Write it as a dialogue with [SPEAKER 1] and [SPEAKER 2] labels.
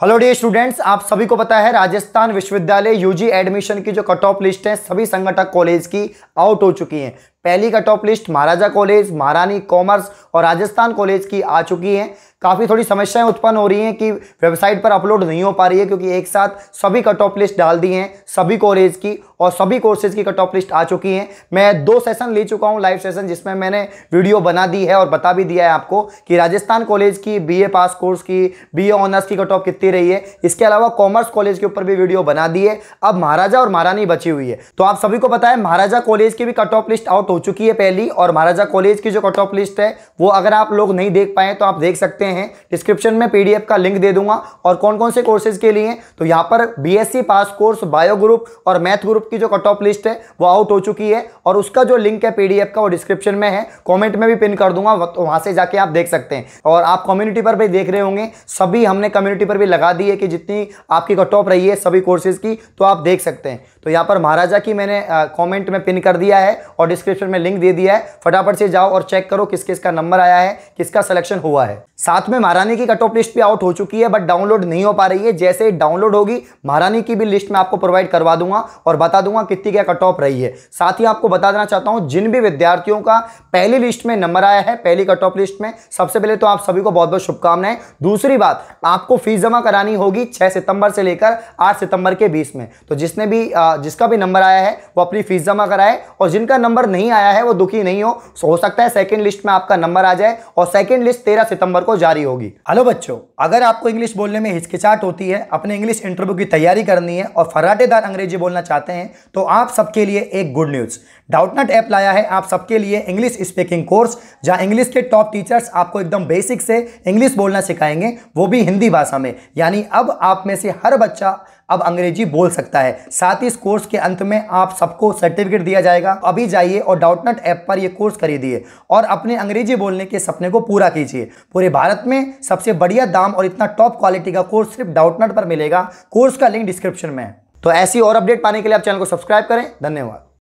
[SPEAKER 1] Hello D students आप सभी को पता है राजस्थान विश्वविद्यालय यूजी एडमिशन की जो कट ऑफ़ लिस्ट है, सभी संगठक कॉलेज की आउट हो चुकी हैं। पहली cut off list Maharaja College Maharani Commerce और राजस्थान कॉलेज की आ चुकी है। काफ़ी थोड़ी समस्याएँ उत्पन्न हो रही हैं कि वेबसाइट पर अपलोड नहीं हो पा रही है क्योंकि एक साथ सभी कट ऑफ़ लिस्ट डाल दी हैं, सभी कॉलेज की और सभी कोर्सेज की कट ऑफ़ लिस्ट आ चुकी हैं। मैं दो सेशन ले चुका हूँ लाइव सेशन जिसमें मैंने वीडियो बना दी है और बता भी दिया है आपको कि राजस्थान कॉलेज की बीए पास कोर्स की बीए ऑनर्स की कट ऑफ़ कितनी रही है। इसके अलावा कॉमर्स कॉलेज के ऊपर भी वीडियो बना दी है। अब महाराजा और महारानी बची हुई है। तो आप सभी को है, महाराजा कॉलेज की भी कट ऑफ़ लिस्ट आउट हो चुकी है पहली और महाराजा कॉलेज की जो कट ऑफ़ लिस्ट है, वो अगर आप लोग नहीं देख पाए तो आप देख सकते हैं। डिस्क्रिप्शन में पीडीएफ का लिंक दे दूँगा और कौन कौन से कोर्सेज के लिए तो यहाँ पर BSc pass course bio group और मैथ ग्रुप की जो कट ऑफ़ लिस्ट है, वो आउट हो चुकी है और उसका जो लिंक है पीडीएफ का वो डिस्क्रिप्शन में है। कॉमेंट में भी पिन कर दूँगा तो वहाँ से जाके आप देख सकते हैं। और आप कम्युनिटी पर भी देख रहे होंगे, सभी हमने कम्युनिटी पर भी लगा दी है कि जितनी आपकी कट ऑफ़ रही है सभी कोर्सेज की तो आप देख सकते हैं। तो यहाँ पर महाराजा की मैंने कॉमेंट में पिन कर दिया है और डिस्क्रिप्शन में लिंक दे दिया है। फटाफट से जाओ और चेक करो किस किस का नंबर आया है, किसका सिलेक्शन हुआ है। साथ में महारानी की कट ऑफ़ लिस्ट भी आउट हो चुकी है बट डाउनलोड नहीं हो पा रही है। जैसे डाउनलोड होगी, महारानी की भी लिस्ट में आपको प्रोवाइड करवा दूँगा और बता दूँगा कितनी क्या कट ऑफ़ रही है। साथ ही आपको बता देना चाहता हूँ, जिन भी विद्यार्थियों का पहली लिस्ट में नंबर आया है, पहली कट ऑफ़ लिस्ट में, सबसे पहले तो आप सभी को बहुत बहुत शुभकामनाएँ। दूसरी बात, आपको फ़ीस जमा करानी होगी छह सितंबर से लेकर आठ सितंबर के बीच में। तो जिसने भी जिसका भी नंबर आया है, वो अपनी फ़ीस जमा कराए और जिनका नंबर नहीं आया है, वो दुखी नहीं हो। हो सकता है सेकेंड लिस्ट में आपका नंबर आ जाए और सेकेंड लिस्ट तेरह सितंबर को जारी होगी। हेलो बच्चों, अगर आपको इंग्लिश बोलने में हिचकिचाहट होती है, अपने इंग्लिश इंटरव्यू की तैयारी करनी है और फर्राटेदार अंग्रेज़ी बोलना चाहते हैं तो आप सबके लिए एक गुड न्यूज़ डाउटनट ऐप लाया है, आप सबके लिए इंग्लिश स्पीकिंग कोर्स जहाँ इंग्लिश के टॉप टीचर्स आपको एकदम बेसिक से इंग्लिश बोलना सिखाएँगे, वो भी हिंदी भाषा में। यानी अब आप में से हर बच्चा अब अंग्रेज़ी बोल सकता है। साथ ही इस कोर्स के अंत में आप सबको सर्टिफिकेट दिया जाएगा। अभी जाइए और डाउटनट ऐप पर यह कोर्स खरीदिए और अपने अंग्रेज़ी बोलने के सपने को पूरा कीजिए। पूरे भारत में सबसे बढ़िया दाम और इतना टॉप क्वालिटी का कोर्स सिर्फ़ डाउटनट पर मिलेगा। कोर्स का लिंक डिस्क्रिप्शन में। है तो ऐसी और अपडेट पाने के लिए आप चैनल को सब्सक्राइब करें। धन्यवाद।